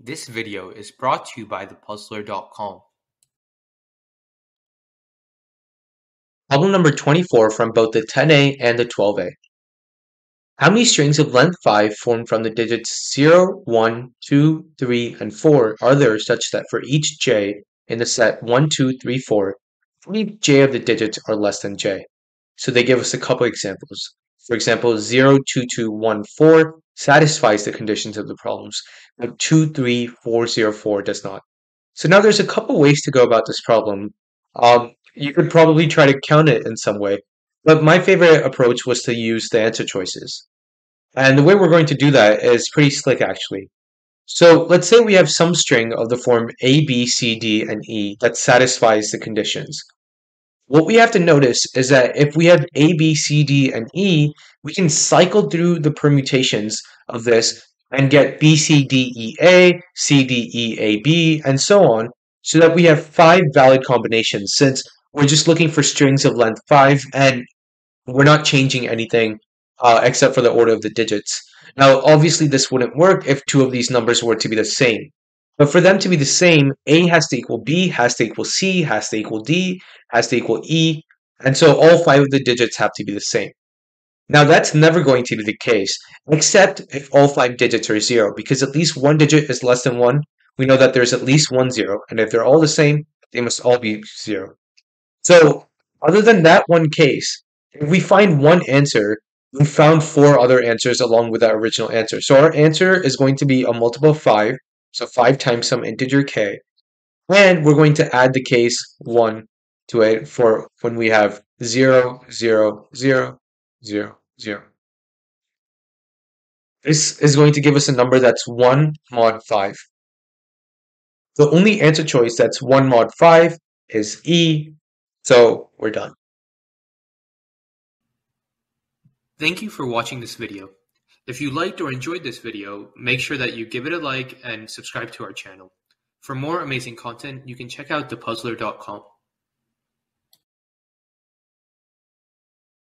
This video is brought to you by thepuzzlr.com. Problem number 24 from both the 10a and the 12a. How many strings of length 5 formed from the digits 0, 1, 2, 3, and 4 are there such that for each j in the set 1, 2, 3, 4, three j of the digits are less than j? So they give us a couple examples. For example, 0, 2, 2, 1, 4 satisfies the conditions of the problems, but 2, 3, 4, 0, 4 does not. So now there's a couple ways to go about this problem. Um, you could probably try to count it in some way, but my favorite approach was to use the answer choices. And the way we're going to do that is pretty slick actually. So let's say we have some string of the form A, B, C, D, and E that satisfies the conditions. What we have to notice is that if we have A, B, C, D, and E, we can cycle through the permutations of this and get B, C, D, E, A, C, D, E, A, B, and so on, so that we have five valid combinations since we're just looking for strings of length 5 and we're not changing anything uh, except for the order of the digits. Now, obviously, this wouldn't work if two of these numbers were to be the same. But for them to be the same, A has to equal B, has to equal C, has to equal D, has to equal E, and so all five of the digits have to be the same. Now, that's never going to be the case, except if all five digits are zero, because at least one digit is less than one. We know that there's at least one zero, and if they're all the same, they must all be zero. So, other than that one case, if we find one answer, we found four other answers along with our original answer. So our answer is going to be a multiple of 5, so 5 times some integer k. And we're going to add the case 1 to it for when we have 0, 0, 0, 0, 0. This is going to give us a number that's 1 mod 5. The only answer choice that's 1 mod 5 is E, so we're done. Thank you for watching this video. If you liked or enjoyed this video, make sure that you give it a like and subscribe to our channel. For more amazing content, you can check out thepuzzlr.com.